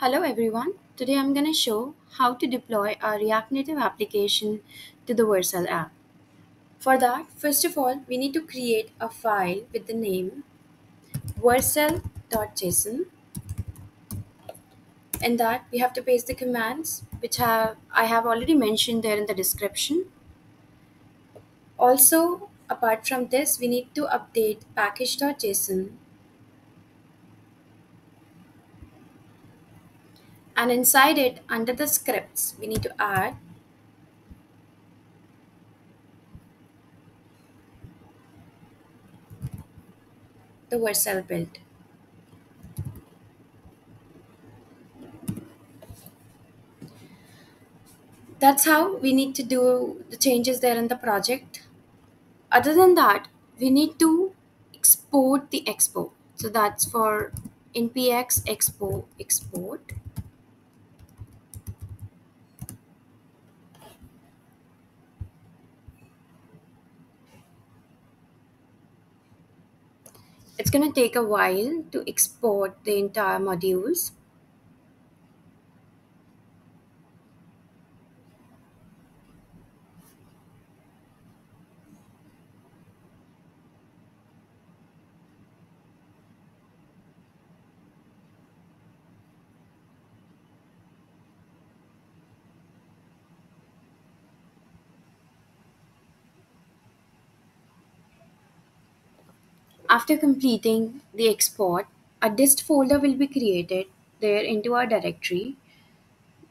Hello everyone. Today I'm going to show how to deploy a React Native application to the Vercel app. For that, first of all, we need to create a file with the name vercel.json. In that, we have to paste the commands which have I have already mentioned there in the description. Also, apart from this, we need to update package.json and inside it under the scripts we need to add the Vercel build. That's how we need to do the changes there in the project. Other than that, we need to export the expo. So that's for npx expo export. It's going to take a while to export the entire modules. After completing the export, a dist folder will be created there into our directory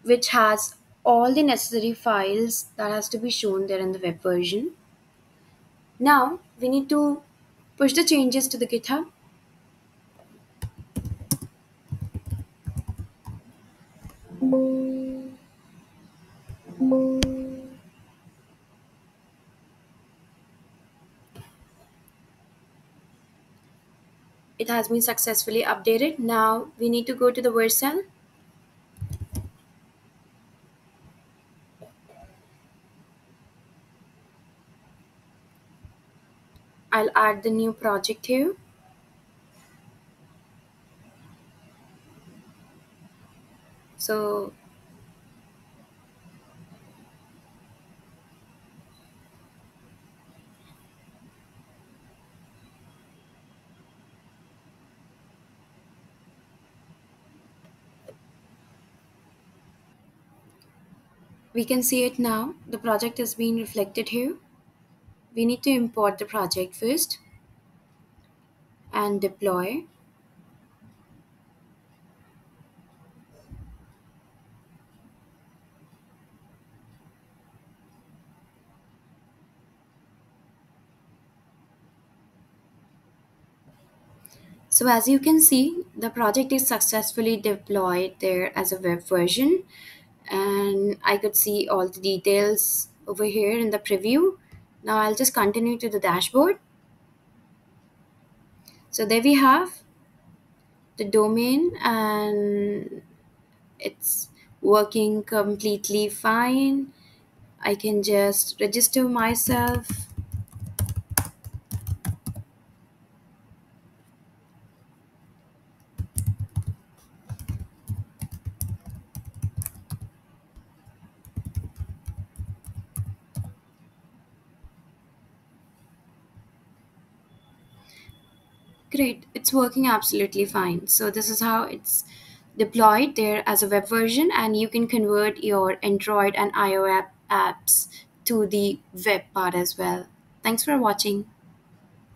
which has all the necessary files that has to be shown there in the web version. Now we need to push the changes to the GitHub. It has been successfully updated. Now we need to go to the Vercel. I'll add the new project here. So we can see it now. The project is being reflected here. We need to import the project first and deploy. So as you can see, the project is successfully deployed there as a web version and I could see all the details over here in the preview. Now I'll just continue to the dashboard. So there we have the domain and it's working completely fine. I can just register myself Great, it's working absolutely fine. So this is how it's deployed there as a web version and you can convert your Android and iOS apps to the web part as well. Thanks for watching.